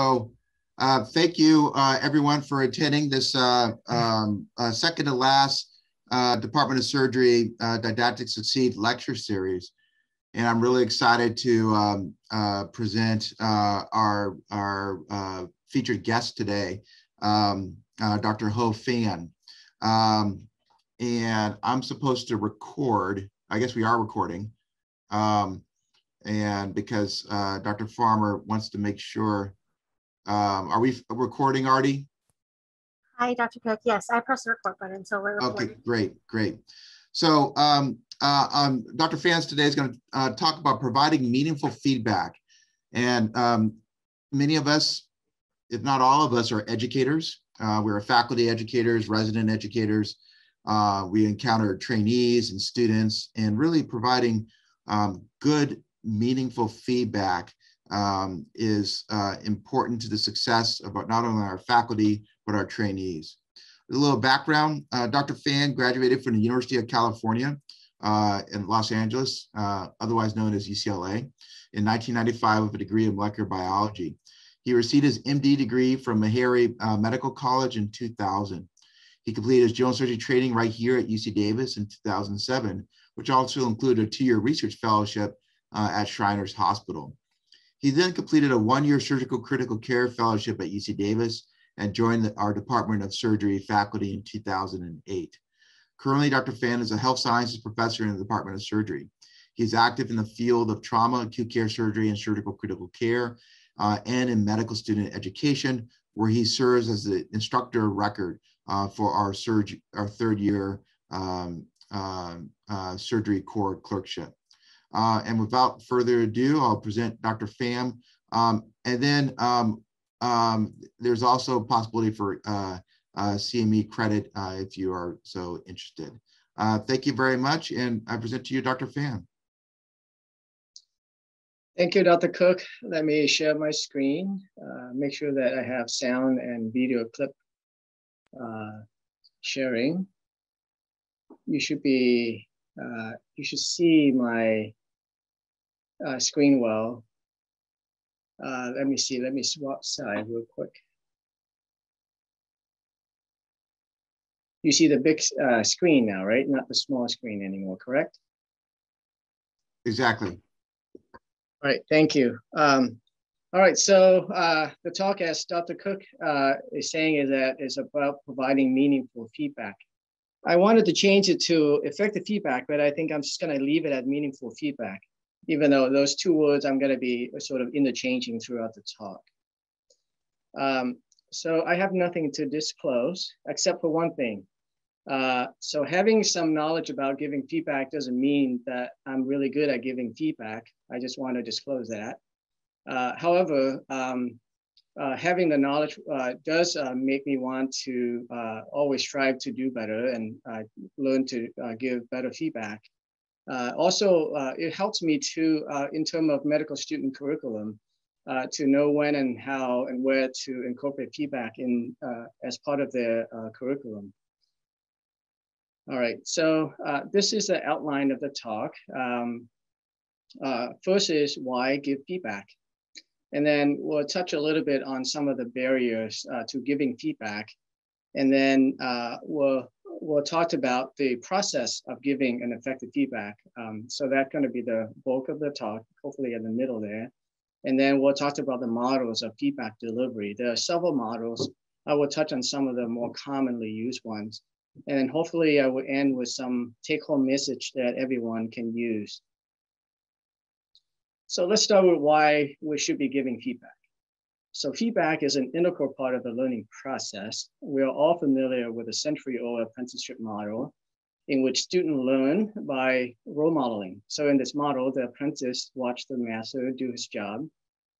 So uh, thank you, uh, everyone, for attending this uh, um, uh, second to last uh, Department of Surgery uh, Didactic Succeed lecture series. And I'm really excited to um, present our, our featured guest today, um, Dr. Ho Phan. Um, and I'm supposed to record, I guess we are recording. Um, and because Dr. Farmer wants to make sure um, are we recording, Artie? Hi, Dr. Cook. Yes, I pressed the record button, so we're recording. Okay, great, great. So um, uh, um, Dr. Phan's today is going to uh, talk about providing meaningful feedback. And um, many of us, if not all of us, are educators. Uh, we're faculty educators, resident educators. Uh, we encounter trainees and students and really providing um, good, meaningful feedback um, is uh, important to the success of not only our faculty, but our trainees. A little background, uh, Dr. Phan graduated from the University of California uh, in Los Angeles, uh, otherwise known as UCLA, in 1995 with a degree in molecular biology. He received his MD degree from Meharry uh, Medical College in 2000. He completed his general surgery training right here at UC Davis in 2007, which also included a two-year research fellowship uh, at Shriners Hospital. He then completed a one-year surgical critical care fellowship at UC Davis and joined the, our Department of Surgery faculty in 2008. Currently, Dr. Phan is a health sciences professor in the Department of Surgery. He's active in the field of trauma, acute care surgery, and surgical critical care, uh, and in medical student education, where he serves as the instructor of record uh, for our, surg- our third year um, uh, uh surgery core clerkship. Uh, and without further ado, I'll present Dr. Phan. Um, and then um, um, there's also a possibility for uh, uh, CME credit uh, if you are so interested. Uh, thank you very much. And I present to you Dr. Phan. Thank you, Dr. Cook. Let me share my screen, uh, make sure that I have sound and video clip sharing. You should be, you should see my uh, screen well. Uh, let me see, let me swap side real quick. You see the big uh, screen now, right? Not the small screen anymore, correct? Exactly. All right, thank you. Um, all right, so uh, the talk, as Dr. Cook uh, is saying, is that is about providing meaningful feedback. I wanted to change it to effective feedback, but I think I'm just going to leave it at meaningful feedback even though those two words I'm going to be sort of interchanging throughout the talk. Um, so I have nothing to disclose except for one thing. Uh, so having some knowledge about giving feedback doesn't mean that I'm really good at giving feedback. I just want to disclose that. Uh, however, um, uh, having the knowledge uh, does uh, make me want to uh, always strive to do better and learn to give better feedback. Uh, also, uh, it helps me to, uh, in terms of medical student curriculum, uh, to know when and how and where to incorporate feedback in uh, as part of their uh, curriculum. All right, so this is the outline of the talk. Um, first is why give feedback? And then we'll touch a little bit on some of the barriers to giving feedback. And then we'll we'll talk about the process of giving an effective feedback. Um, so that's going to be the bulk of the talk, hopefully in the middle there. And then we'll talk about the models of feedback delivery. There are several models. I will touch on some of the more commonly used ones. And then hopefully I will end with some take home message that everyone can use. So let's start with why we should be giving feedback. So feedback is an integral part of the learning process. We are all familiar with the century-old apprenticeship model in which students learn by role modeling. So in this model, the apprentice watched the master do his job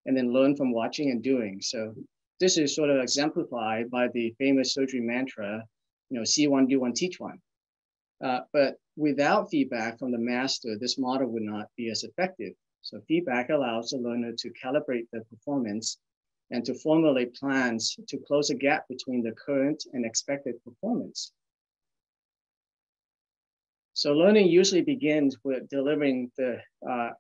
and then learn from watching and doing. So this is sort of exemplified by the famous surgery mantra, you know, see one, do one, teach one. Uh, but without feedback from the master, this model would not be as effective. So feedback allows the learner to calibrate their performance and to formulate plans to close a gap between the current and expected performance. So learning usually begins with delivering the, uh,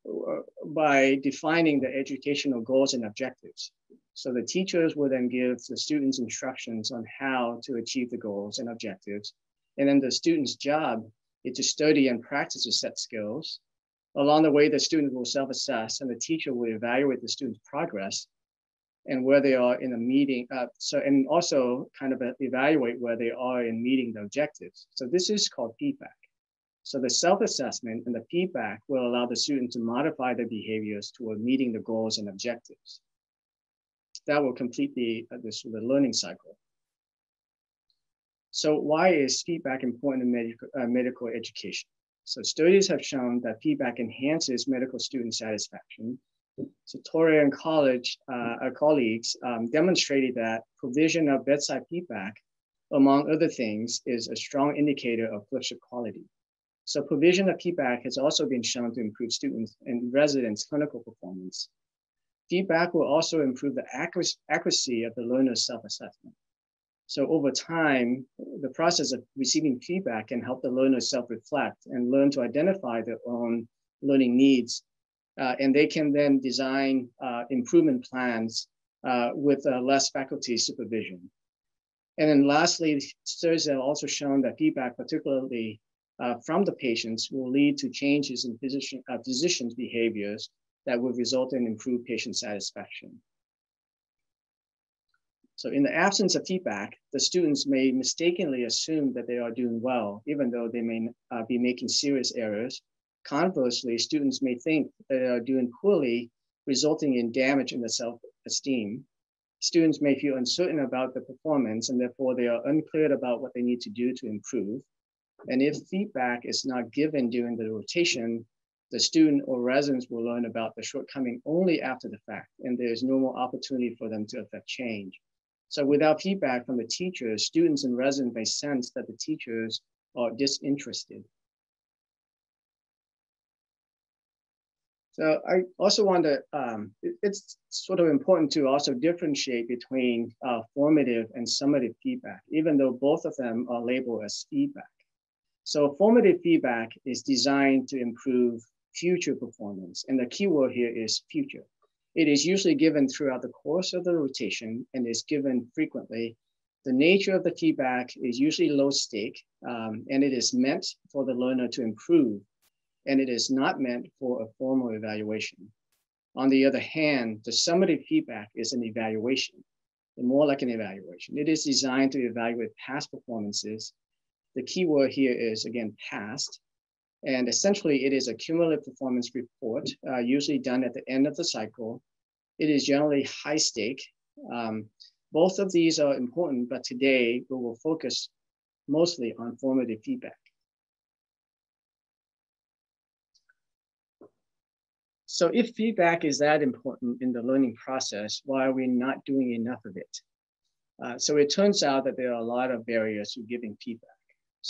by defining the educational goals and objectives. So the teachers will then give the students instructions on how to achieve the goals and objectives. And then the student's job is to study and practice the set skills. Along the way, the student will self-assess and the teacher will evaluate the student's progress and where they are in a meeting. Uh, so, and also kind of evaluate where they are in meeting the objectives. So this is called feedback. So the self-assessment and the feedback will allow the student to modify their behaviors toward meeting the goals and objectives. That will complete the, uh, this, the learning cycle. So why is feedback important in medical, uh, medical education? So studies have shown that feedback enhances medical student satisfaction so Torre and college, uh, colleagues um, demonstrated that provision of bedside feedback, among other things, is a strong indicator of fellowship quality. So provision of feedback has also been shown to improve students and residents' clinical performance. Feedback will also improve the accuracy of the learner's self-assessment. So over time, the process of receiving feedback can help the learner self-reflect and learn to identify their own learning needs uh, and they can then design uh, improvement plans uh, with less faculty supervision. And then lastly, studies have also shown that feedback, particularly from the patients, will lead to changes in physician, physicians' behaviors that will result in improved patient satisfaction. So in the absence of feedback, the students may mistakenly assume that they are doing well, even though they may uh, be making serious errors Conversely, students may think they are doing poorly, resulting in damage in the self-esteem. Students may feel uncertain about the performance and therefore they are unclear about what they need to do to improve. And if feedback is not given during the rotation, the student or residents will learn about the shortcoming only after the fact, and there's no more opportunity for them to affect change. So without feedback from the teachers, students and residents may sense that the teachers are disinterested So I also want to, um, it, it's sort of important to also differentiate between uh, formative and summative feedback, even though both of them are labeled as feedback. So formative feedback is designed to improve future performance. And the keyword here is future. It is usually given throughout the course of the rotation and is given frequently. The nature of the feedback is usually low stake um, and it is meant for the learner to improve and it is not meant for a formal evaluation. On the other hand, the summative feedback is an evaluation, more like an evaluation. It is designed to evaluate past performances. The key word here is, again, past. And essentially, it is a cumulative performance report, uh, usually done at the end of the cycle. It is generally high stake. Um, both of these are important, but today we will focus mostly on formative feedback. So if feedback is that important in the learning process, why are we not doing enough of it? Uh, so it turns out that there are a lot of barriers to giving feedback.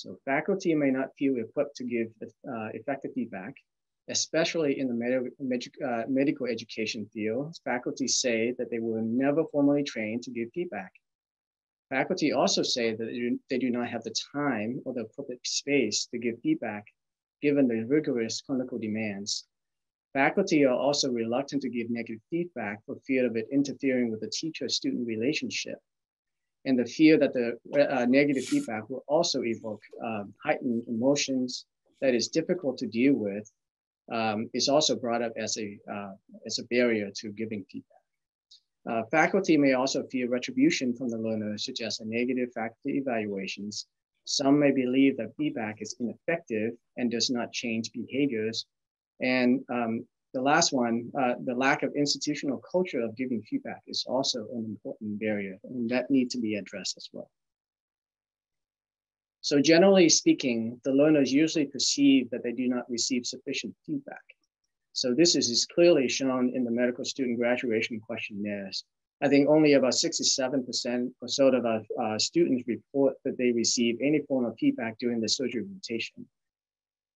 So faculty may not feel equipped to give uh, effective feedback, especially in the med med uh, medical education field. Faculty say that they were never formally trained to give feedback. Faculty also say that they do not have the time or the appropriate space to give feedback, given the rigorous clinical demands Faculty are also reluctant to give negative feedback for fear of it interfering with the teacher-student relationship and the fear that the uh, negative feedback will also evoke um, heightened emotions that is difficult to deal with um, is also brought up as a, uh, as a barrier to giving feedback. Uh, faculty may also fear retribution from the learner, such as negative faculty evaluations. Some may believe that feedback is ineffective and does not change behaviors and um, the last one, uh, the lack of institutional culture of giving feedback is also an important barrier, and that need to be addressed as well. So generally speaking, the learners usually perceive that they do not receive sufficient feedback. So this is, is clearly shown in the medical student graduation questionnaires. I think only about 67% or so of our uh, students report that they receive any form of feedback during the surgery rotation.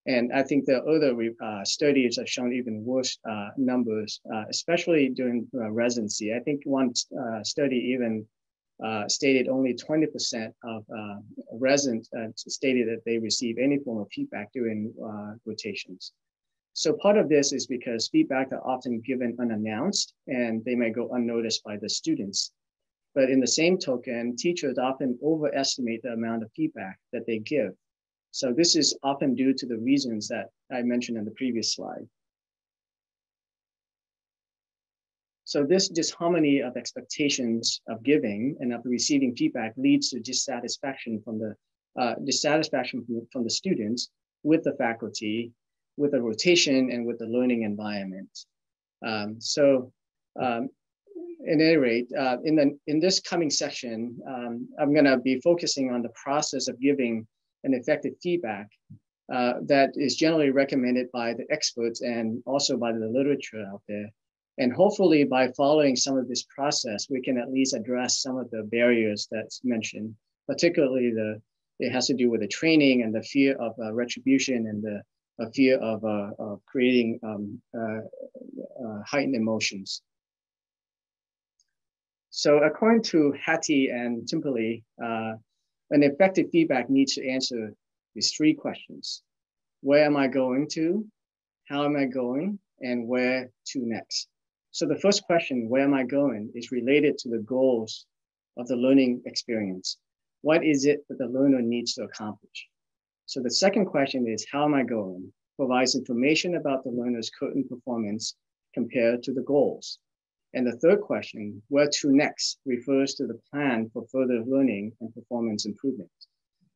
And I think the other uh, studies have shown even worse uh, numbers, uh, especially during uh, residency. I think one uh, study even uh, stated only 20% of residents stated that they receive any form of feedback during rotations. So part of this is because feedback are often given unannounced and they may go unnoticed by the students. But in the same token, teachers often overestimate the amount of feedback that they give. So this is often due to the reasons that I mentioned in the previous slide. So this disharmony of expectations of giving and of receiving feedback leads to dissatisfaction from the uh, dissatisfaction from, from the students with the faculty, with the rotation, and with the learning environment. Um, so um, at any rate, uh, in, the, in this coming session, um, I'm gonna be focusing on the process of giving an effective feedback uh, that is generally recommended by the experts and also by the literature out there. And hopefully by following some of this process, we can at least address some of the barriers that's mentioned, particularly the, it has to do with the training and the fear of uh, retribution and the fear of, uh, of creating um, uh, uh, heightened emotions. So according to Hattie and Timperley, an effective feedback needs to answer these three questions. Where am I going to? How am I going? And where to next? So the first question, where am I going, is related to the goals of the learning experience. What is it that the learner needs to accomplish? So the second question is, how am I going? Provides information about the learner's current performance compared to the goals. And the third question, where to next, refers to the plan for further learning and performance improvement.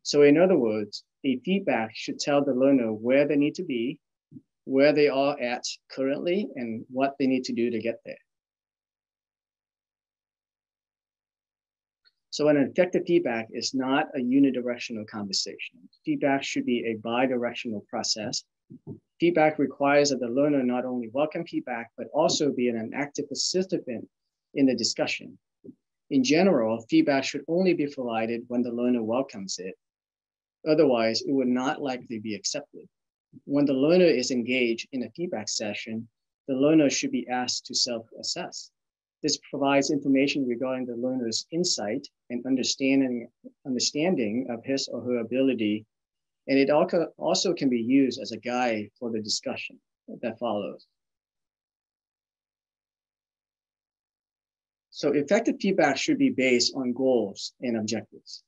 So in other words, a feedback should tell the learner where they need to be, where they are at currently, and what they need to do to get there. So an effective feedback is not a unidirectional conversation. Feedback should be a bidirectional process Feedback requires that the learner not only welcome feedback, but also be an active participant in the discussion. In general, feedback should only be provided when the learner welcomes it. Otherwise, it would not likely be accepted. When the learner is engaged in a feedback session, the learner should be asked to self-assess. This provides information regarding the learner's insight and understanding, understanding of his or her ability and it also can be used as a guide for the discussion that follows. So effective feedback should be based on goals and objectives.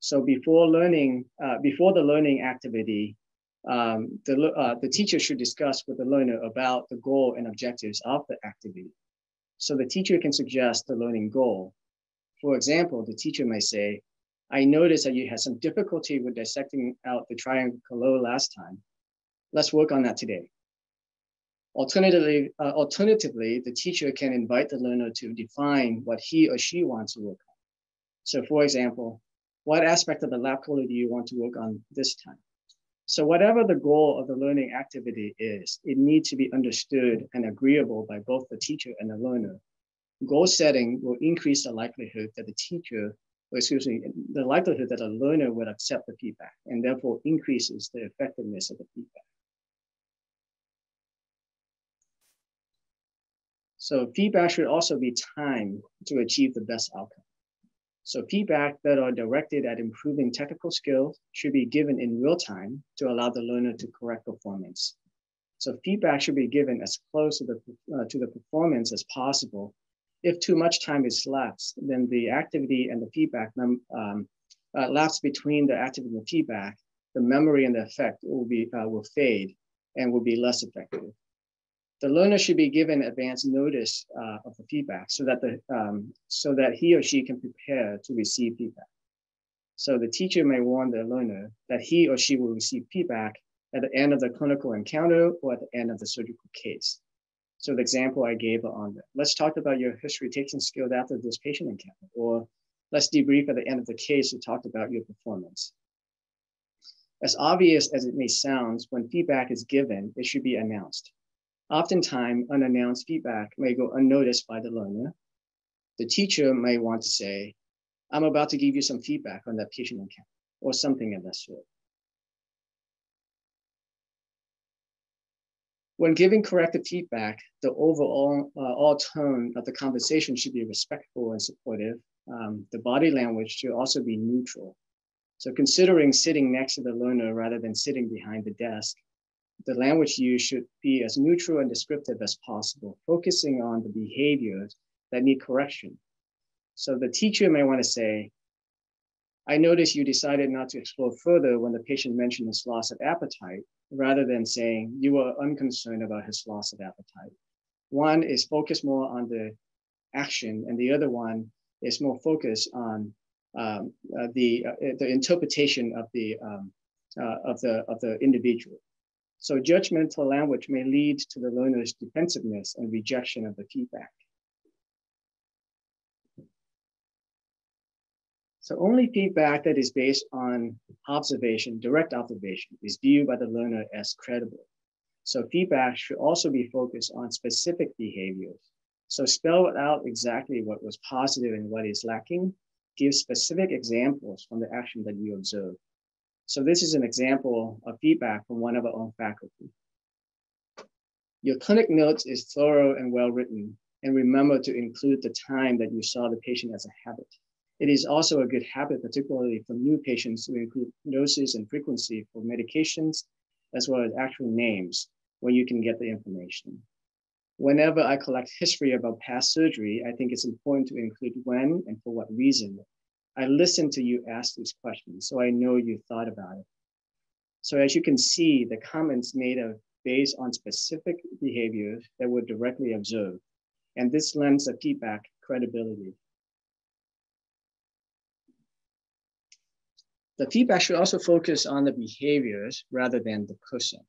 So before learning, uh, before the learning activity, um, the, uh, the teacher should discuss with the learner about the goal and objectives of the activity. So the teacher can suggest the learning goal. For example, the teacher may say, I noticed that you had some difficulty with dissecting out the triangle last time. Let's work on that today. Alternatively, uh, alternatively, the teacher can invite the learner to define what he or she wants to work on. So for example, what aspect of the lap chole do you want to work on this time? So whatever the goal of the learning activity is, it needs to be understood and agreeable by both the teacher and the learner. Goal setting will increase the likelihood that the teacher excuse me, the likelihood that a learner would accept the feedback and therefore increases the effectiveness of the feedback. So feedback should also be timed to achieve the best outcome. So feedback that are directed at improving technical skills should be given in real time to allow the learner to correct performance. So feedback should be given as close to the, uh, to the performance as possible if too much time is lapsed, then the activity and the feedback um, uh, lapse between the activity and the feedback, the memory and the effect will be uh, will fade and will be less effective. The learner should be given advance notice uh, of the feedback so that the um, so that he or she can prepare to receive feedback. So the teacher may warn the learner that he or she will receive feedback at the end of the clinical encounter or at the end of the surgical case. So the example I gave on that, let's talk about your history taking skills after this patient encounter, or let's debrief at the end of the case to talk about your performance. As obvious as it may sound, when feedback is given, it should be announced. Oftentimes, unannounced feedback may go unnoticed by the learner. The teacher may want to say, I'm about to give you some feedback on that patient encounter, or something of that sort. When giving corrective feedback, the overall uh, all tone of the conversation should be respectful and supportive. Um, the body language should also be neutral. So considering sitting next to the learner rather than sitting behind the desk, the language used should be as neutral and descriptive as possible, focusing on the behaviors that need correction. So the teacher may want to say, I notice you decided not to explore further when the patient mentioned his loss of appetite, rather than saying you were unconcerned about his loss of appetite. One is focused more on the action, and the other one is more focused on um, uh, the uh, the interpretation of the um, uh, of the of the individual. So judgmental language may lead to the learner's defensiveness and rejection of the feedback. So only feedback that is based on observation, direct observation, is viewed by the learner as credible. So feedback should also be focused on specific behaviors. So spell out exactly what was positive and what is lacking. Give specific examples from the action that you observe. So this is an example of feedback from one of our own faculty. Your clinic notes is thorough and well written, and remember to include the time that you saw the patient as a habit. It is also a good habit, particularly for new patients, to include doses and frequency for medications, as well as actual names where you can get the information. Whenever I collect history about past surgery, I think it's important to include when and for what reason. I listen to you ask these questions, so I know you thought about it. So as you can see, the comments made are based on specific behaviors that were directly observed. And this lends a feedback credibility. The feedback should also focus on the behaviors rather than the person.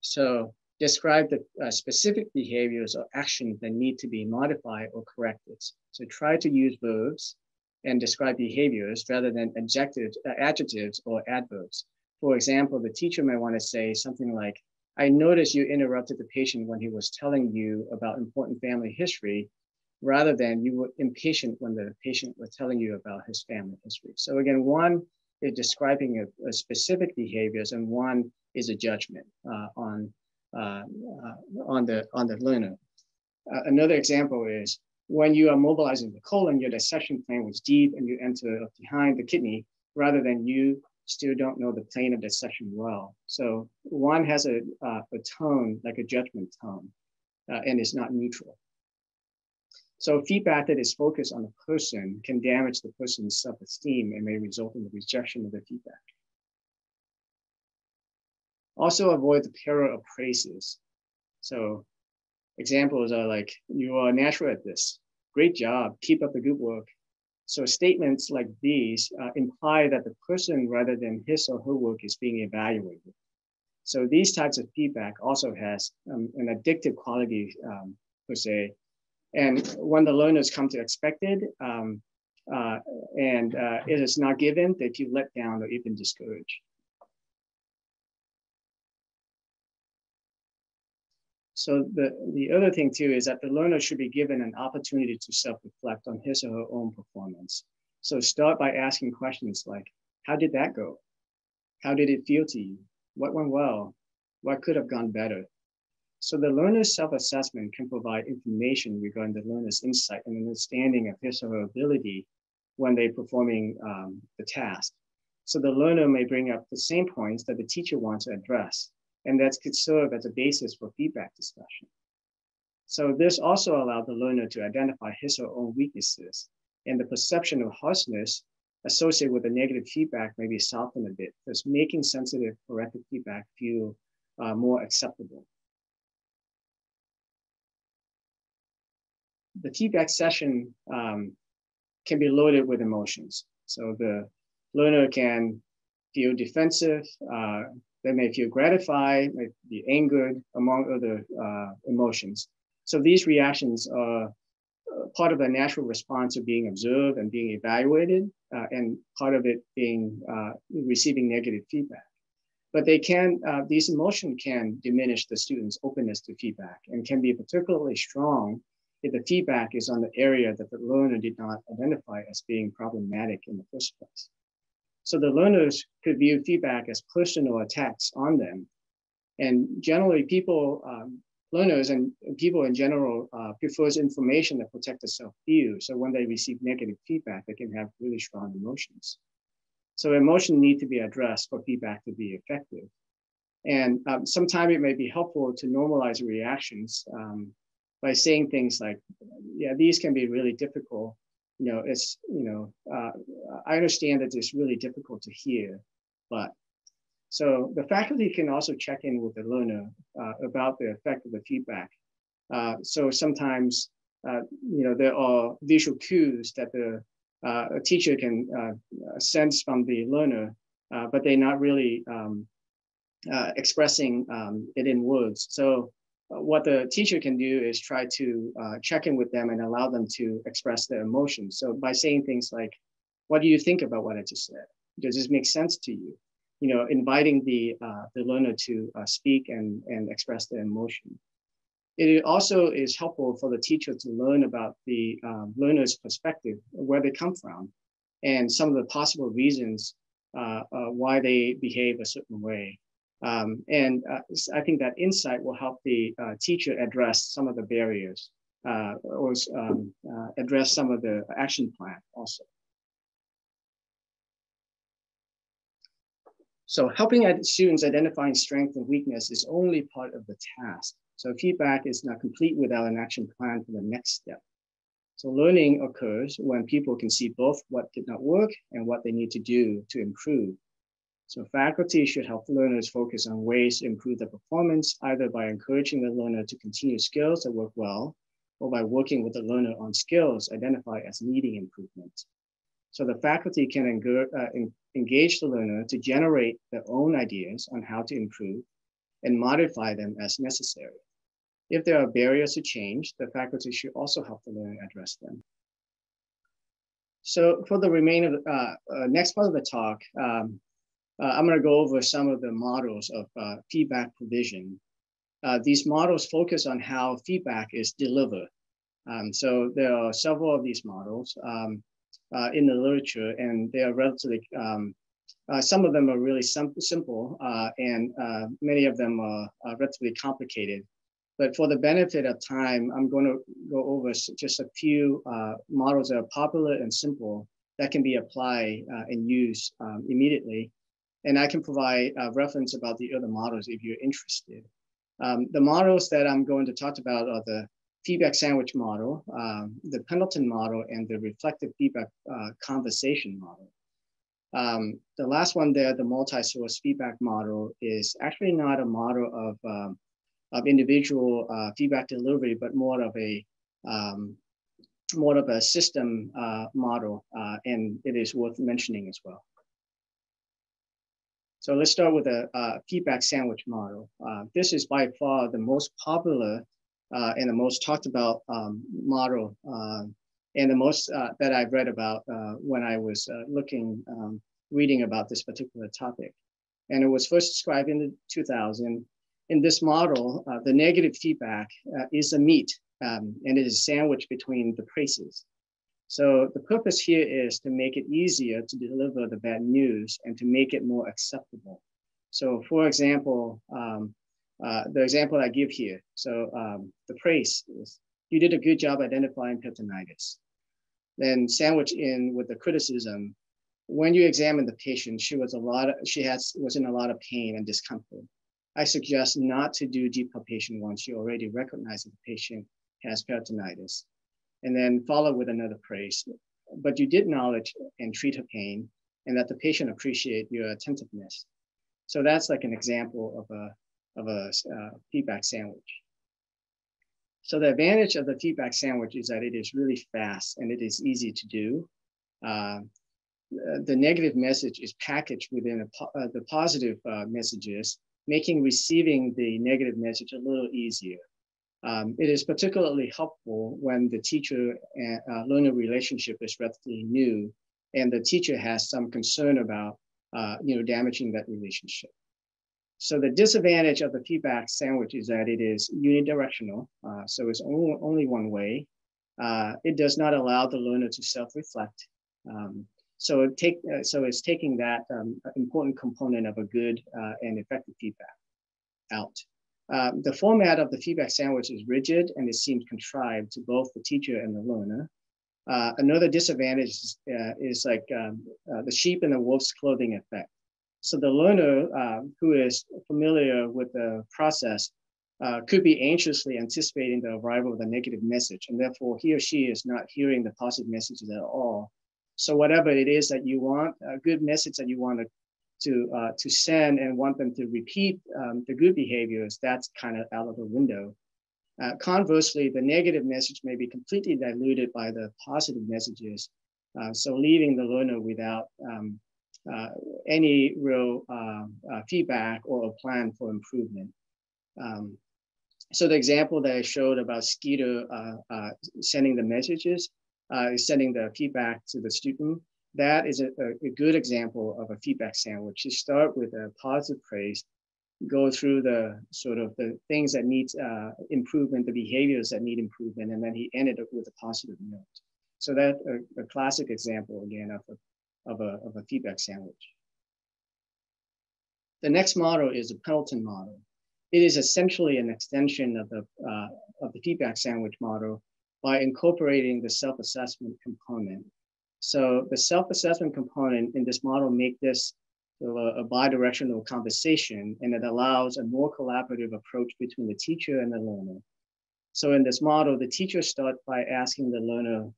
So describe the uh, specific behaviors or actions that need to be modified or corrected. So try to use verbs and describe behaviors rather than adjectives, uh, adjectives or adverbs. For example, the teacher may want to say something like, I noticed you interrupted the patient when he was telling you about important family history rather than you were impatient when the patient was telling you about his family history. So again, one is describing a, a specific behaviors and one is a judgment uh, on, uh, uh, on, the, on the learner. Uh, another example is when you are mobilizing the colon, your dissection plane was deep and you enter behind the kidney rather than you still don't know the plane of dissection well. So one has a, uh, a tone, like a judgment tone, uh, and is not neutral. So feedback that is focused on the person can damage the person's self-esteem and may result in the rejection of the feedback. Also avoid the para of praises. So examples are like, you are natural at this. Great job, keep up the good work. So statements like these uh, imply that the person rather than his or her work is being evaluated. So these types of feedback also has um, an addictive quality um, per se, and when the learners come to expect it, um, uh, and uh, it is not given, they feel let down or even discouraged. So the, the other thing too is that the learner should be given an opportunity to self-reflect on his or her own performance. So start by asking questions like, how did that go? How did it feel to you? What went well? What could have gone better? So the learner's self-assessment can provide information regarding the learner's insight and understanding of his or her ability when they're performing um, the task. So the learner may bring up the same points that the teacher wants to address, and that could serve as a basis for feedback discussion. So this also allowed the learner to identify his or her own weaknesses, and the perception of harshness associated with the negative feedback may be softened a bit, thus making sensitive corrective feedback feel uh, more acceptable. The feedback session um, can be loaded with emotions. So the learner can feel defensive, uh, they may feel gratified, may be angered, among other uh, emotions. So these reactions are uh, part of the natural response of being observed and being evaluated, uh, and part of it being uh, receiving negative feedback. But they can, uh, these emotions can diminish the student's openness to feedback and can be particularly strong if the feedback is on the area that the learner did not identify as being problematic in the first place. So the learners could view feedback as personal attacks on them. And generally people, um, learners and people in general uh, prefers information that protect the self-view. So when they receive negative feedback, they can have really strong emotions. So emotion need to be addressed for feedback to be effective. And um, sometimes it may be helpful to normalize reactions um, by saying things like, yeah, these can be really difficult. You know, it's, you know, uh, I understand that it's really difficult to hear, but so the faculty can also check in with the learner uh, about the effect of the feedback. Uh, so sometimes, uh, you know, there are visual cues that the uh, a teacher can uh, sense from the learner, but they're not really um, expressing um, it in words. So what the teacher can do is try to check in with them and allow them to express their emotions. So by saying things like, what do you think about what I just said? Does this make sense to you? You know, inviting the, the learner to speak and, and express their emotion. It also is helpful for the teacher to learn about the um, learner's perspective, where they come from, and some of the possible reasons uh, uh, why they behave a certain way. Um, and uh, I think that insight will help the uh, teacher address some of the barriers uh, or um, uh, address some of the action plan also. So helping students identifying strength and weakness is only part of the task. So feedback is not complete without an action plan for the next step. So learning occurs when people can see both what did not work and what they need to do to improve. So faculty should help learners focus on ways to improve their performance, either by encouraging the learner to continue skills that work well, or by working with the learner on skills identified as needing improvement. So the faculty can uh, engage the learner to generate their own ideas on how to improve and modify them as necessary. If there are barriers to change, the faculty should also help the learner address them. So for the remainder, uh, uh, next part of the talk, um, uh, I'm gonna go over some of the models of uh, feedback provision. Uh, these models focus on how feedback is delivered. Um, so there are several of these models um, uh, in the literature and they are relatively um, uh, some of them are really sim simple uh, and many of them are, are, relatively complicated. But for the benefit of time, I'm going to go over just a few models that are popular and simple that can be applied and used um, immediately. And I can provide a reference about the other models if you're interested. Um, the models that I'm going to talk about are the feedback sandwich model, um, the Pendleton model, and the reflective feedback uh, conversation model. Um, the last one there, the multi-source feedback model, is actually not a model of, um, of individual uh, feedback delivery, but more of a um, more of a system uh, model, uh, and it is worth mentioning as well. So let's start with a uh, feedback sandwich model. Uh, this is by far the most popular uh, and the most talked about um, model and the most uh, that I've read about uh, when I was uh, looking, um, reading about this particular topic. And it was first described in the 2000. In this model, uh, the negative feedback uh, is a meat um, and it is sandwiched between the praise. So the purpose here is to make it easier to deliver the bad news and to make it more acceptable. So for example, um, uh, the example I give here, so um, the praise is, you did a good job identifying peritonitis then sandwich in with the criticism. When you examine the patient, she was a lot of, she has was in a lot of pain and discomfort. I suggest not to do deep palpation once you already recognize that the patient has peritonitis, and then follow with another praise. But you did acknowledge and treat her pain, and that the patient appreciate your attentiveness. So that's like an example of a of a uh, feedback sandwich. So the advantage of the feedback sandwich is that it is really fast and it is easy to do. Uh, the negative message is packaged within po uh, the positive uh, messages, making receiving the negative message a little easier. Um, it is particularly helpful when the teacher and uh, learner relationship is relatively new and the teacher has some concern about uh, you know, damaging that relationship. So the disadvantage of the feedback sandwich is that it is unidirectional. Uh, so it's only, only one way. Uh, it does not allow the learner to self-reflect. Um, so, it take, uh, so it's taking that um, important component of a good uh, and effective feedback out. Um, the format of the feedback sandwich is rigid and it seems contrived to both the teacher and the learner. Uh, another disadvantage is, uh, is like um, the sheep and the wolf's clothing effect. So the learner uh, who is familiar with the process uh, could be anxiously anticipating the arrival of the negative message, and therefore he or she is not hearing the positive messages at all. So whatever it is that you want, a good message that you want to to, uh, to send and want them to repeat um, the good behaviors, that's kind of out of the window. Uh, conversely, the negative message may be completely diluted by the positive messages, uh, so leaving the learner without um, uh, any real uh, uh, feedback or a plan for improvement. Um, so the example that I showed about Skeeter sending the messages, is sending the feedback to the student, that is a, a, good example of a feedback sandwich. You start with a positive praise, go through the sort of the things that need uh, improvement, the behaviors that need improvement, and then he ended up with a positive note. So that a, a classic example again of a, of a, of a feedback sandwich. The next model is the Pendleton model. It is essentially an extension of the, uh, of the feedback sandwich model by incorporating the self-assessment component. So the self-assessment component in this model make this a, bidirectional conversation, and it allows a more collaborative approach between the teacher and the learner. So in this model, the teacher starts by asking the learner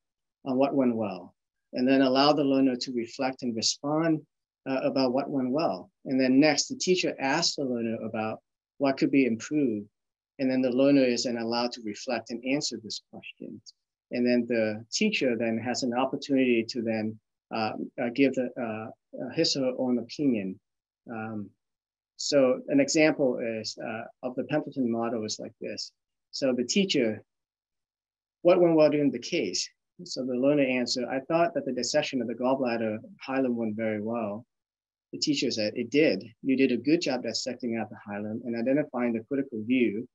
on what went well, and then allow the learner to reflect and respond uh, about what went well. And then next, the teacher asks the learner about what could be improved. And then the learner is then allowed to reflect and answer this question. And then the teacher then has an opportunity to then uh, uh, give the, uh, uh his or her own opinion. Um, so an example is uh, of the Pendleton model is like this. So the teacher, what went well during the case? So the learner answered, I thought that the dissection of the gallbladder hilum went very well. The teacher said, it did. You did a good job dissecting out the hilum and identifying the critical view.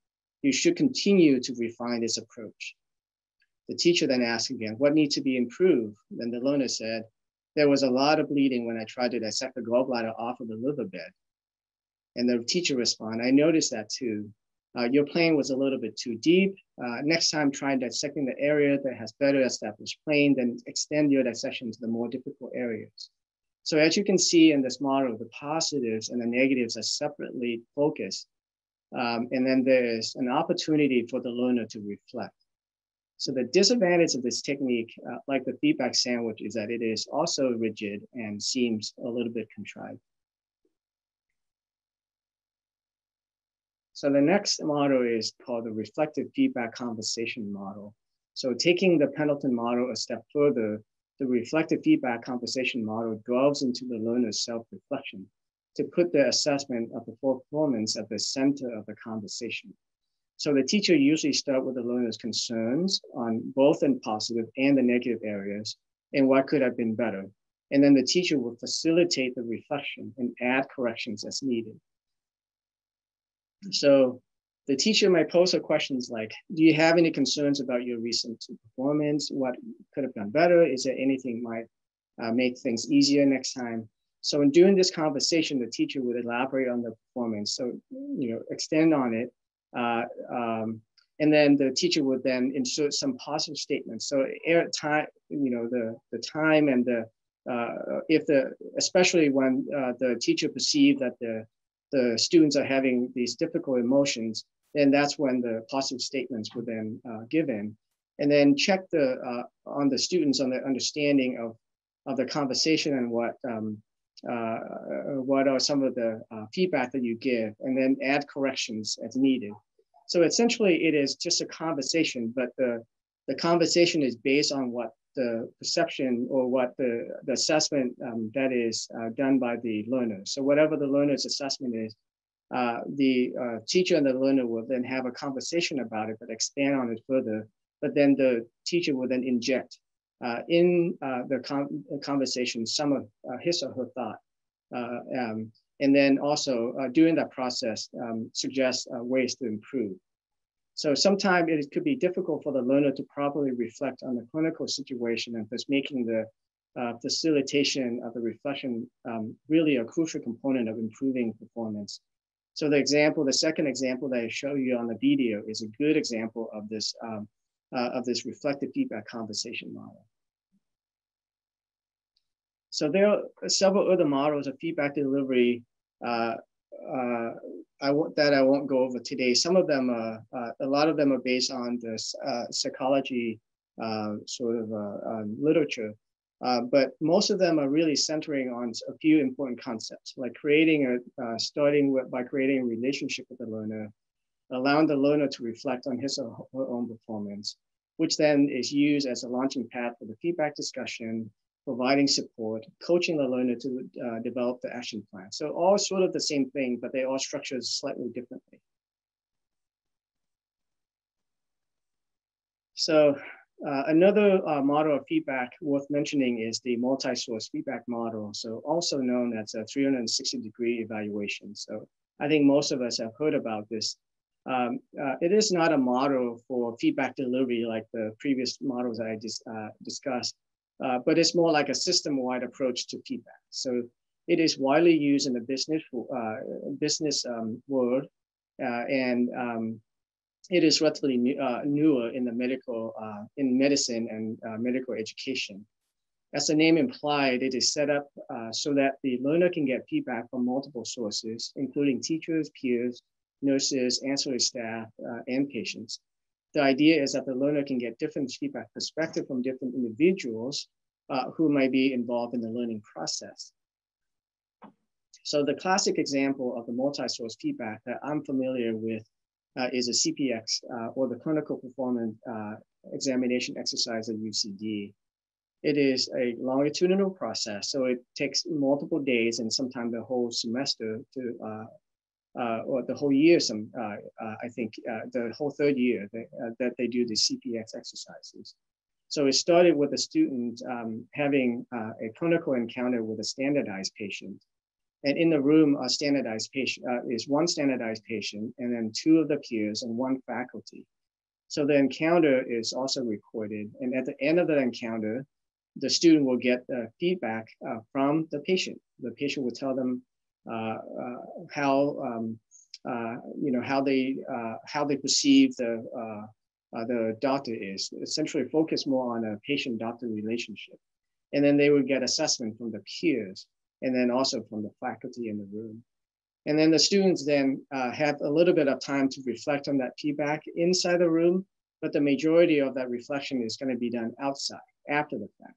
You should continue to refine this approach. The teacher then asked again, what needs to be improved? Then the learner said, there was a lot of bleeding when I tried to dissect the gallbladder off of the liver bed. And the teacher responded, I noticed that too. Uh, your plane was a little bit too deep. Uh, next time, try dissecting the area that has better established plane, then extend your dissection to the more difficult areas. So as you can see in this model, the positives and the negatives are separately focused. Um, and then there's an opportunity for the learner to reflect. So the disadvantage of this technique, uh, like the feedback sandwich, is that it is also rigid and seems a little bit contrived. So the next model is called the reflective feedback conversation model. So taking the Pendleton model a step further, the reflective feedback conversation model delves into the learner's self-reflection to put the assessment of the performance at the center of the conversation. So the teacher usually start with the learner's concerns on both the positive and the negative areas and what could have been better. And then the teacher will facilitate the reflection and add corrections as needed. So the teacher might pose a questions like, do you have any concerns about your recent performance? What could have done better? Is there anything might uh, make things easier next time? So in doing this conversation, the teacher would elaborate on the performance. So, you know, extend on it um, and then the teacher would then insert some positive statements. So time, you know, the, the time and the, uh, if the, especially when uh, the teacher perceived that the, the students are having these difficult emotions, then that's when the positive statements were then uh, given. And then check the, uh, on the students on the understanding of, of the conversation and what um, uh, what are some of the uh, feedback that you give, and then add corrections as needed. So essentially, it is just a conversation, but the, the conversation is based on what the perception or what the, the assessment um, that is uh, done by the learner. So whatever the learner's assessment is, uh, the uh, teacher and the learner will then have a conversation about it, but expand on it further. But then the teacher will then inject in uh, the con conversation some of uh, his or her thought. Uh, um, and then also uh, during that process, um, ways to improve. So sometimes it could be difficult for the learner to properly reflect on the clinical situation and thus making the uh, facilitation of the reflection um, really a crucial component of improving performance. So the example, the second example that I show you on the video is a good example of this um, uh, of this reflective feedback conversation model. So there are several other models of feedback delivery uh, uh, I that I won't go over today. Some of them, uh, uh, a lot of them are based on the uh, psychology uh, sort of um, literature, but most of them are really centering on a few important concepts, like creating a, starting with, by creating a relationship with the learner, allowing the learner to reflect on his or her own performance, which then is used as a launching pad for the feedback discussion, providing support, coaching the learner to uh, develop the action plan. So all sort of the same thing, but they all structured slightly differently. So uh, another uh, model of feedback worth mentioning is the multi-source feedback model. So also known as a 360 degree evaluation. So I think most of us have heard about this. Um, uh, it is not a model for feedback delivery like the previous models that I just uh, discussed, uh, but it's more like a system-wide approach to feedback. So it is widely used in the business uh, business um, world, uh, and um, it is relatively new, uh, newer in the medical in medicine and medical education. As the name implied, it is set up so that the learner can get feedback from multiple sources, including teachers, peers, nurses, ancillary staff, and patients the idea is that the learner can get different feedback perspective from different individuals uh, who might be involved in the learning process. So the classic example of the multi-source feedback that I'm familiar with uh, is a CPX uh, or the clinical performance uh, examination exercise at UCD. It is a longitudinal process, so it takes multiple days and sometimes the whole semester to uh, uh, or the whole year, some uh, uh, I think the whole third year that, that they do the CPX exercises. So it started with a student um, having a clinical encounter with a standardized patient. And in the room, a standardized patient uh, is one standardized patient, and then two of the peers and one faculty. So the encounter is also recorded. And at the end of the encounter, the student will get uh, feedback uh, from the patient. The patient will tell them uh, uh, how um, uh, you know how they how they perceive the the doctor is essentially focus more on a patient-doctor relationship, and then they would get assessment from the peers and then also from the faculty in the room. And then the students then uh, have a little bit of time to reflect on that feedback inside the room, but the majority of that reflection is going to be done outside after the fact.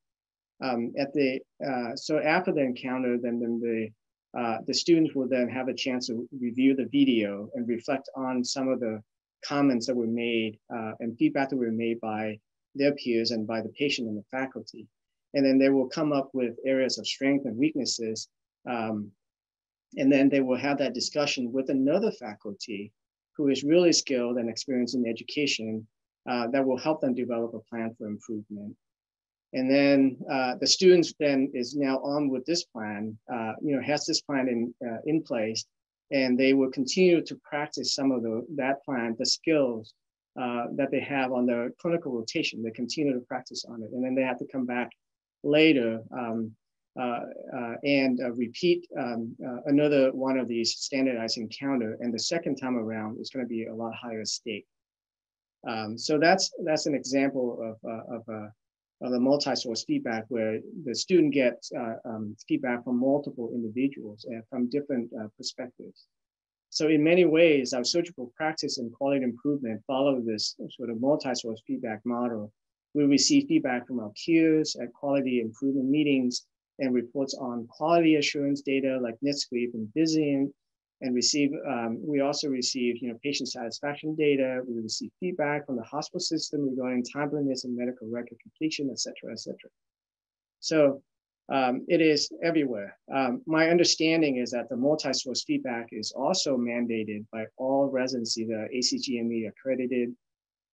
Um, at the uh, so after the encounter, then then the uh, the students will then have a chance to review the video and reflect on some of the comments that were made uh, and feedback that were made by their peers and by the patient and the faculty. And then they will come up with areas of strength and weaknesses. Um, and then they will have that discussion with another faculty who is really skilled and experienced in education uh, that will help them develop a plan for improvement. And then uh, the students then is now on with this plan, uh, you know, has this plan in, uh, in place, and they will continue to practice some of the, that plan, the skills uh, that they have on their clinical rotation. They continue to practice on it. And then they have to come back later um, uh, uh, and repeat um, another one of these standardized encounter. And the second time around is gonna be a lot higher stake. Um, so that's that's an example of, of of the multi-source feedback where the student gets uh, um, feedback from multiple individuals and from different uh, perspectives. So in many ways, our surgical practice and quality improvement follow this sort of multi-source feedback model. We receive feedback from our peers at quality improvement meetings and reports on quality assurance data like NSQIP and Vizient and receive, um, we also receive, you know, patient satisfaction data. We receive feedback from the hospital system regarding timeliness and medical record completion, et cetera, et cetera. So um, it is everywhere. Um, my understanding is that the multi-source feedback is also mandated by all residency, the ACGME accredited.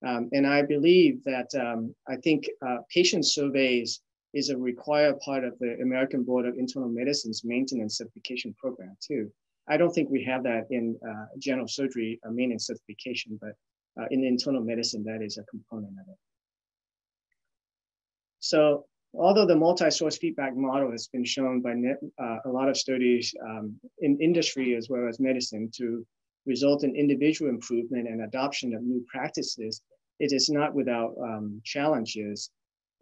Um, and I believe that um, I think uh, patient surveys is a required part of the American Board of Internal Medicine's maintenance certification program too. I don't think we have that in uh, general surgery uh, maintenance certification, but uh, in internal medicine, that is a component of it. So although the multi-source feedback model has been shown by net, uh, a lot of studies um, in industry as well as medicine to result in individual improvement and adoption of new practices, it is not without um, challenges.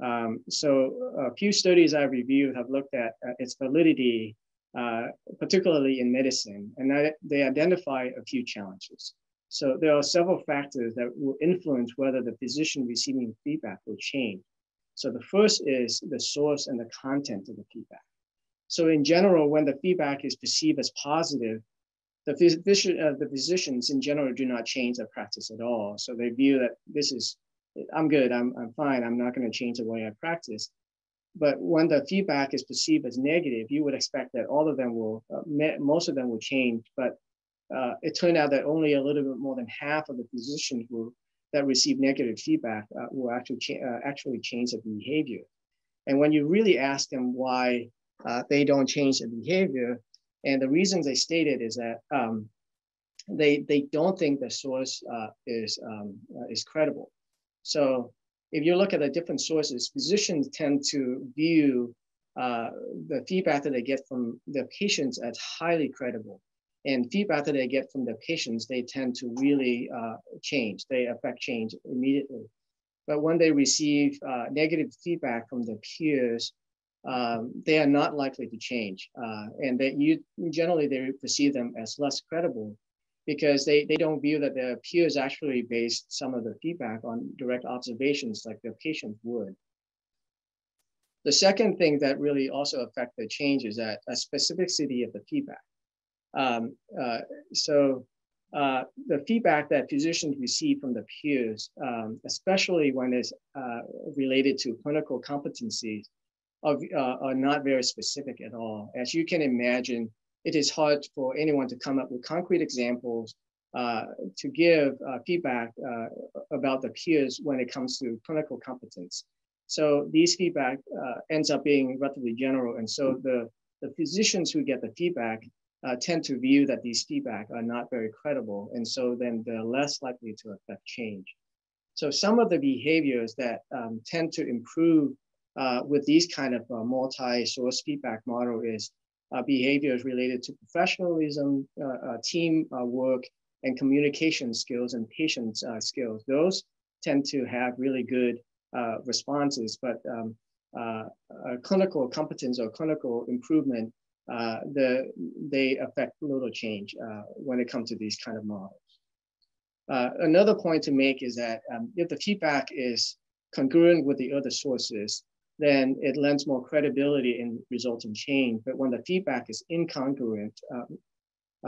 Um, so a few studies I've reviewed have looked at uh, its validity, uh, particularly in medicine, and that they identify a few challenges. So there are several factors that will influence whether the physician receiving feedback will change. So the first is the source and the content of the feedback. So in general, when the feedback is perceived as positive, the, uh, the physicians in general do not change their practice at all. So they view that this is, I'm good, I'm, I'm fine, I'm not going to change the way I practice. But when the feedback is perceived as negative, you would expect that all of them will, uh, most of them will change. But uh, it turned out that only a little bit more than half of the physicians will, that receive negative feedback uh, will actually, cha- uh, actually change their behavior. And when you really ask them why uh, they don't change their behavior. And the reasons they stated is that um, they they don't think the source uh, is um, is credible. So if you look at the different sources, physicians tend to view uh, the feedback that they get from their patients as highly credible. And feedback that they get from their patients, they tend to really uh, change. They affect change immediately. But when they receive uh, negative feedback from their peers, um, they are not likely to change. Uh, and that you generally they perceive them as less credible because they, they don't view that their peers actually based some of the feedback on direct observations like their patients would. The second thing that really also affect the change is that a specificity of the feedback. Um, uh, so uh, the feedback that physicians receive from the peers, um, especially when it's uh, related to clinical competencies, are, uh, are not very specific at all. As you can imagine, it is hard for anyone to come up with concrete examples uh, to give uh, feedback uh, about the peers when it comes to clinical competence. So these feedback uh, ends up being relatively general. And so the, the physicians who get the feedback uh, tend to view that these feedback are not very credible. And so then they're less likely to affect change. So some of the behaviors that um, tend to improve uh, with these kind of multi-source feedback model is uh, behaviors related to professionalism, uh, uh, team uh, work, and communication skills and patience skills. Those tend to have really good responses, but um, clinical competence or clinical improvement, the, they affect little change when it comes to these kind of models. another point to make is that um, if the feedback is congruent with the other sources, then it lends more credibility in resulting change. But when the feedback is incongruent, um,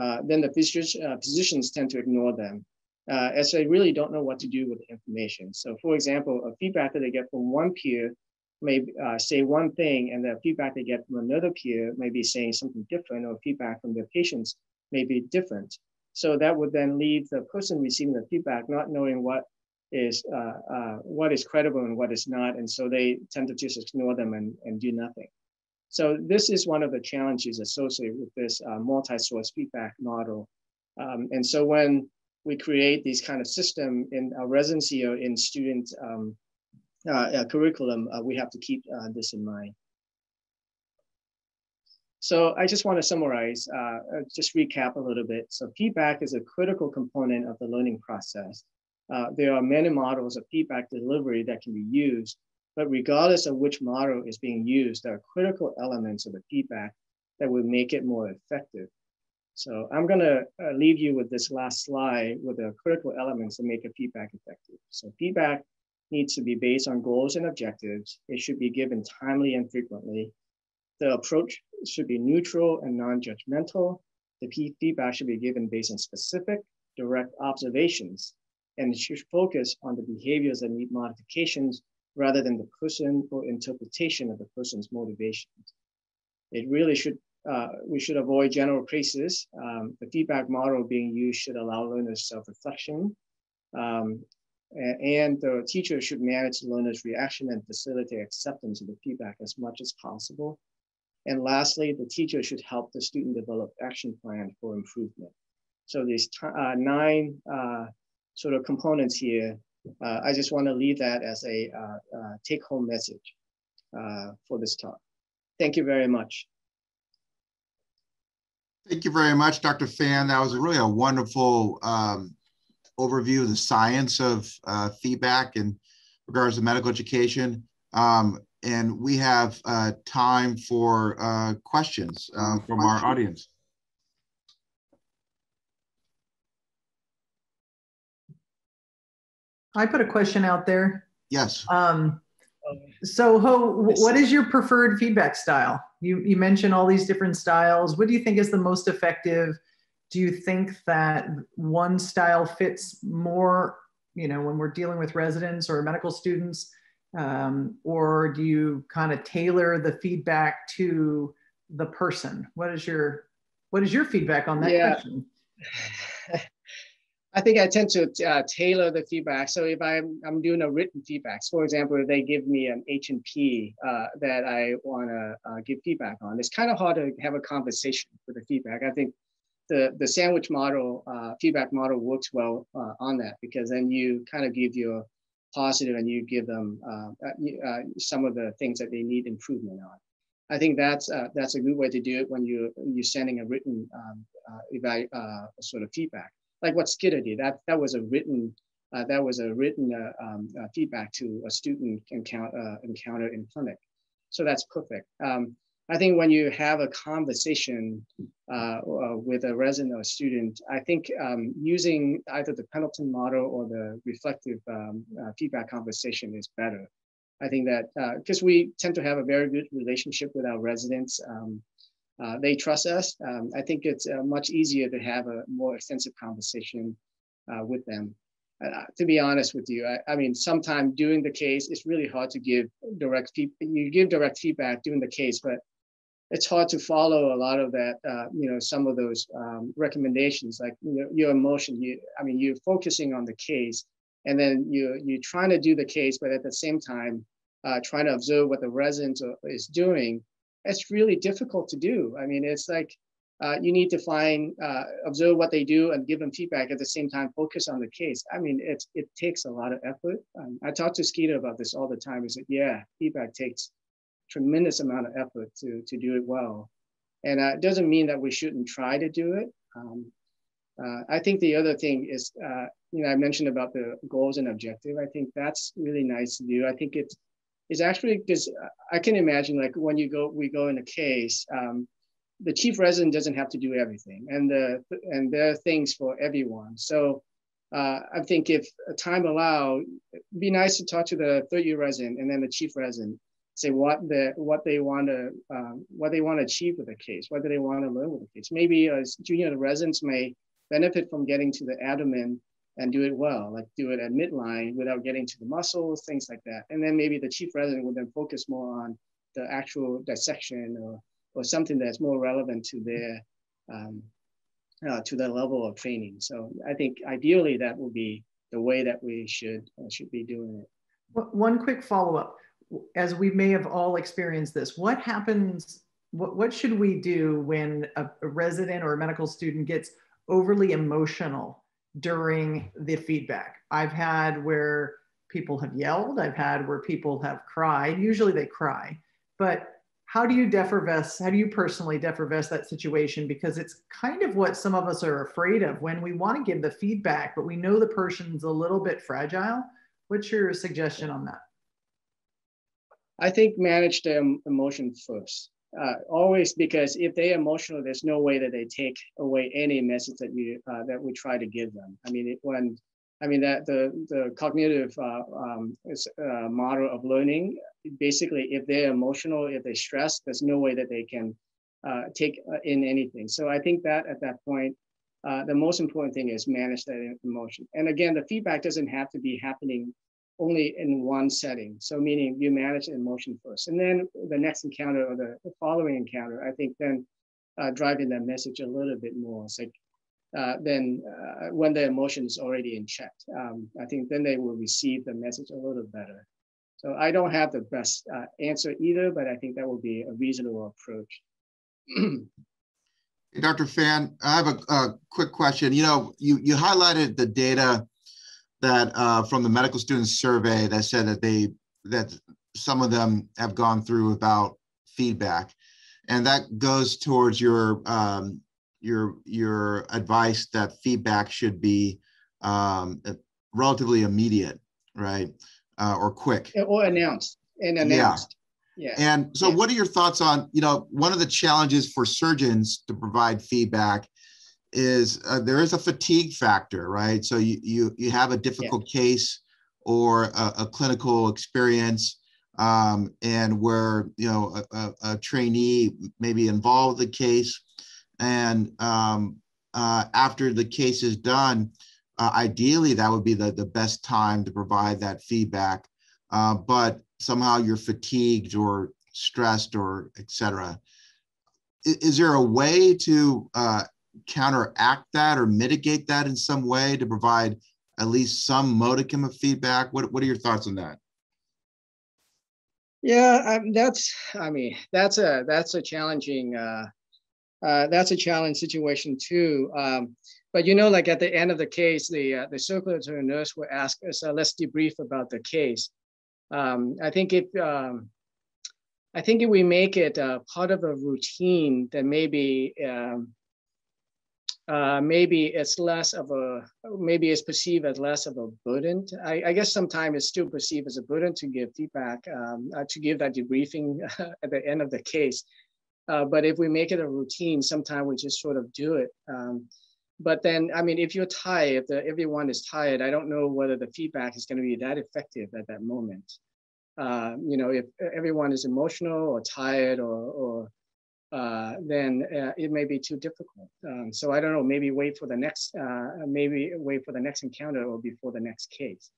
uh, then the physicians, uh, physicians tend to ignore them uh, as they really don't know what to do with the information. So for example, a feedback that they get from one peer may uh, say one thing and the feedback they get from another peer may be saying something different or feedback from their patients may be different. So that would then leave the person receiving the feedback not knowing what is uh, uh, what is credible and what is not. And so they tend to just ignore them and, and do nothing. So this is one of the challenges associated with this uh, multi-source feedback model. Um, and so when we create these kind of system in our residency or in student um, uh, uh, curriculum, uh, we have to keep this in mind. So I just want to summarize, just recap a little bit. So feedback is a critical component of the learning process. Uh, there are many models of feedback delivery that can be used, but regardless of which model is being used, there are critical elements of the feedback that would make it more effective. So I'm gonna uh, leave you with this last slide with the critical elements that make a feedback effective. So feedback needs to be based on goals and objectives. It should be given timely and frequently. The approach should be neutral and non-judgmental. The feedback should be given based on specific, direct observations and it should focus on the behaviors that need modifications rather than the person or interpretation of the person's motivations. It really should, uh, we should avoid general praises. Um, the feedback model being used should allow learners self-reflection. Um, and the teacher should manage the learner's reaction and facilitate acceptance of the feedback as much as possible. And lastly, the teacher should help the student develop action plan for improvement. So these uh, nine uh, sort of components here, uh, I just want to leave that as a uh, uh, take home message uh, for this talk. Thank you very much. Thank you very much, Dr. Phan. That was really a wonderful um, overview of the science of uh, feedback in regards to medical education. Um, and we have uh, time for uh, questions uh, from our audience. I put a question out there. Yes. Um, so Ho, what is your preferred feedback style? You, you mentioned all these different styles. What do you think is the most effective? Do you think that one style fits more, you know, when we're dealing with residents or medical students? Um, or do you kind of tailor the feedback to the person? What is your, what is your feedback on that yeah. question? I think I tend to uh, tailor the feedback. So if I'm, I'm doing a written feedback, for example, if they give me an H&P uh, that I want to uh, give feedback on, it's kind of hard to have a conversation with the feedback. I think the, the sandwich model, uh, feedback model works well uh, on that because then you kind of give your positive and you give them uh, some of the things that they need improvement on. I think that's that's a good way to do it when you you're sending a written um, sort of feedback like what Skeeter did. That that was a written uh, that was a written uh, um, uh, feedback to a student encounter uh, encounter in clinic. So that's perfect. Um, I think when you have a conversation uh, uh, with a resident or student, I think um, using either the Pendleton model or the reflective um, feedback conversation is better. I think that because we tend to have a very good relationship with our residents, um, uh, they trust us. Um, I think it's uh, much easier to have a more extensive conversation uh, with them. Uh, to be honest with you, I, I mean, sometimes doing the case, it's really hard to give direct feedback. You give direct feedback doing the case, but it's hard to follow a lot of that, uh, you know, some of those um, recommendations, like you know, your emotion. You, I mean, you're focusing on the case, and then you you're trying to do the case, but at the same time, uh, trying to observe what the resident is doing it's really difficult to do. I mean, it's like uh, you need to find, uh, observe what they do and give them feedback at the same time, focus on the case. I mean, it, it takes a lot of effort. Um, I talk to Skeeter about this all the time. He said, yeah, feedback takes tremendous amount of effort to, to do it well. And uh, it doesn't mean that we shouldn't try to do it. Um, uh, I think the other thing is, uh, you know, I mentioned about the goals and objective. I think that's really nice to do. I think it's is actually because I can imagine like when you go, we go in a case, um, the chief resident doesn't have to do everything, and the and there are things for everyone. So uh, I think if time allow, it'd be nice to talk to the third year resident and then the chief resident, say what the what they want to um, what they want to achieve with the case, what do they want to learn with the case. Maybe as junior residents may benefit from getting to the abdomen and do it well, like do it at midline without getting to the muscles, things like that. And then maybe the chief resident would then focus more on the actual dissection or, or something that's more relevant to their um, uh, to their level of training. So I think ideally that would be the way that we should uh, should be doing it. One quick follow up, as we may have all experienced this, what happens? What, what should we do when a, a resident or a medical student gets overly emotional during the feedback. I've had where people have yelled, I've had where people have cried. Usually they cry, but how do you defervest? How do you personally defervest that situation? Because it's kind of what some of us are afraid of when we want to give the feedback, but we know the person's a little bit fragile. What's your suggestion on that? I think manage the emotion first uh, always because if they're emotional, there's no way that they take away any message that we uh, that we try to give them. I mean, it, when I mean that the the cognitive uh, um, uh, model of learning, basically, if they're emotional, if they're stressed, there's no way that they can uh, take uh, in anything. So I think that at that point, the most important thing is manage that emotion. And again, the feedback doesn't have to be happening only in one setting. So meaning you manage the emotion first, and then the next encounter or the, the following encounter, I think then uh, driving that message a little bit more. It's like uh, then uh, when the emotion is already in check, um, I think then they will receive the message a little better. So I don't have the best uh, answer either, but I think that would be a reasonable approach. Dr. Phan, I have a, a quick question. You know, you you highlighted the data that uh, from the medical students survey that said that they that some of them have gone through about feedback, and that goes towards your um, your your advice that feedback should be um, relatively immediate, right, uh, or quick, or announced. and announced. Yeah. And so, Yeah. what are your thoughts on, you know, one of the challenges for surgeons to provide feedback is uh, there is a fatigue factor, right? So you you you have a difficult case or a, a clinical experience, um, and where you know a, a, a trainee maybe involved the case, and um, uh, after the case is done, uh, ideally that would be the the best time to provide that feedback. Uh, but somehow you're fatigued or stressed or etc. Is, is there a way to uh, counteract that or mitigate that in some way to provide at least some modicum of feedback? What, what are your thoughts on that? Yeah, um, that's. I mean, that's a that's a challenging. Uh, uh, that's a challenge situation too. Um, but you know, like at the end of the case, the uh, the circulatory nurse will ask us, uh, "Let's debrief about the case." Um, I think if um, I think if we make it uh, part of a routine, then maybe um, uh, maybe it's less of a maybe it's perceived as less of a burden. I, I guess sometimes it's still perceived as a burden to give feedback, um, uh, to give that debriefing at the end of the case. Uh, but if we make it a routine, sometimes we just sort of do it. Um, but then, I mean, if you're tired, if the, everyone is tired, I don't know whether the feedback is going to be that effective at that moment. Uh, you know, if everyone is emotional or tired or, or uh, then uh, it may be too difficult. Um, so I don't know, maybe wait for the next, uh, maybe wait for the next encounter or before the next case.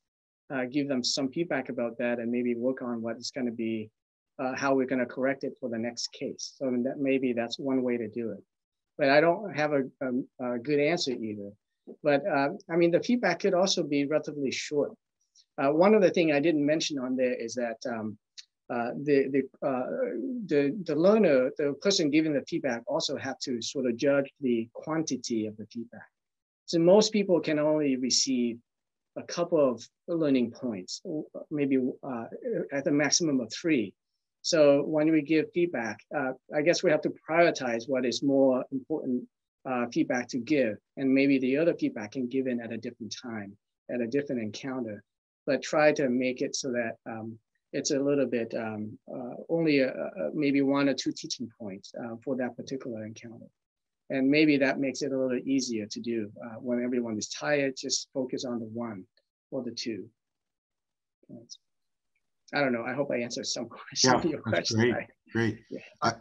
Uh, give them some feedback about that and maybe work on what is going to be, uh, how we're going to correct it for the next case. So that maybe that's one way to do it. But I don't have a, a, a good answer either. But uh, I mean, the feedback could also be relatively short. one of the things I didn't mention on there is that um, uh, the the, uh, the the learner, the person giving the feedback, also have to sort of judge the quantity of the feedback. So most people can only receive a couple of learning points, maybe uh, at the maximum of three. So when we give feedback, uh, I guess we have to prioritize what is more important uh, feedback to give, and maybe the other feedback can give in at a different time, at a different encounter, but try to make it so that um, it's a little bit um, uh, only a, a, maybe one or two teaching points uh, for that particular encounter. And maybe that makes it a little easier to do uh, when everyone is tired, just focus on the one or the two. I don't know. I hope I answered some question. Yeah, that's great. Great. Yeah.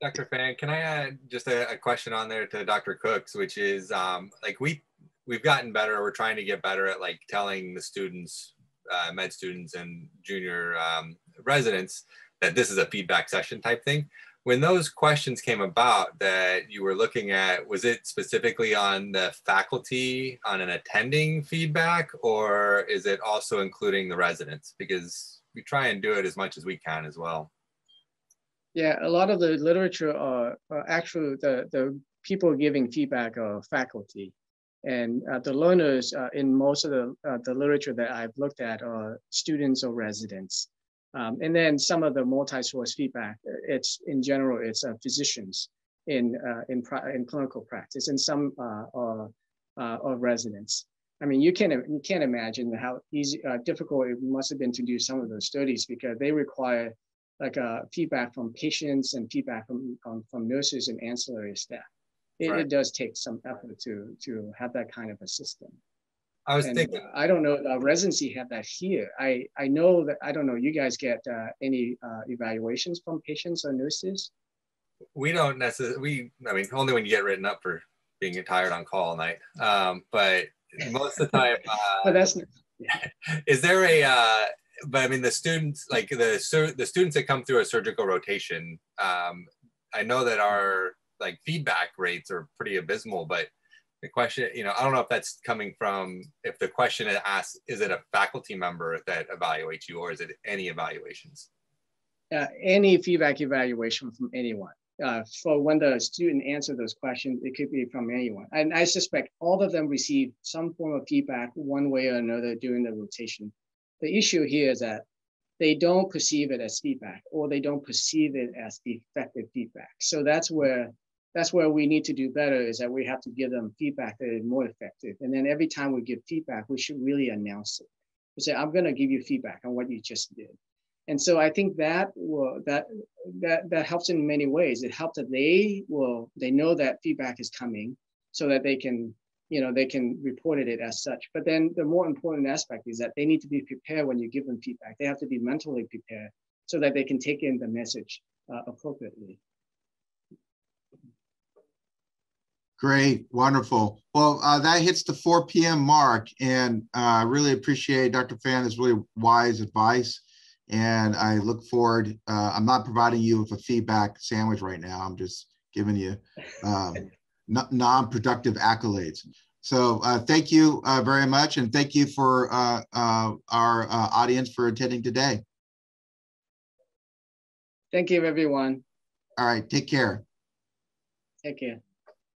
Dr. Phan, can I add just a, a, question on there to Dr. Cooks, which is um, like we we've gotten better. We're trying to get better at like telling the students uh, med students and junior um, residents that this is a feedback session type thing. When those questions came about that you were looking at, was it specifically on the faculty, on an attending feedback, or is it also including the residents? Because we try and do it as much as we can as well. Yeah, a lot of the literature are, are actually the, the people giving feedback are faculty. And uh, the learners uh, in most of the, uh, the literature that I've looked at are students or residents. Um, and then some of the multi-source feedback, it's in general, it's uh, physicians in, uh, in, in clinical practice and some uh, are, are residents. I mean, you can't, you can't imagine how easy, difficult it must have been to do some of those studies because they require like feedback from patients and feedback from, from, from nurses and ancillary staff it, right. it, does take some effort to to have that kind of a system. I was and thinking. I don't know. Uh, residency have that here. I I know that I don't know. You guys get uh, any uh, evaluations from patients or nurses? We don't necessarily. We I mean only when you get written up for being tired on call all night. Um, but most of the time. but that's. Is there a? Uh, but I mean the students like the the students that come through a surgical rotation. Um, I know that our like feedback rates are pretty abysmal. But the question, you know, I don't know if that's coming from if the question asks, is it a faculty member that evaluates you, or is it any evaluations? Uh, any feedback evaluation from anyone. Uh, when the student answer those questions, it could be from anyone. And I suspect all of them receive some form of feedback one way or another during the rotation. The issue here is that they don't perceive it as feedback or they don't perceive it as effective feedback. So that's where that's where we need to do better is that we have to give them feedback that is more effective. And then every time we give feedback, we should really announce it. We say, I'm going to give you feedback on what you just did. And so I think that will that that that helps in many ways. It helps that they will they know that feedback is coming, so that they can you know they can report it as such. But then the more important aspect is that they need to be prepared when you give them feedback. They have to be mentally prepared so that they can take in the message uh, appropriately. Great, wonderful. Well, uh, that hits the 4 p.m. mark, and uh, I uh, really appreciate Dr. Phan. really wise advice, and I look forward. Uh, I'm not providing you with a feedback sandwich right now. I'm just giving you um, non-productive accolades. So uh, thank you uh, very much, and thank you for our audience for attending today. Thank you, everyone. All right, take care. Take care.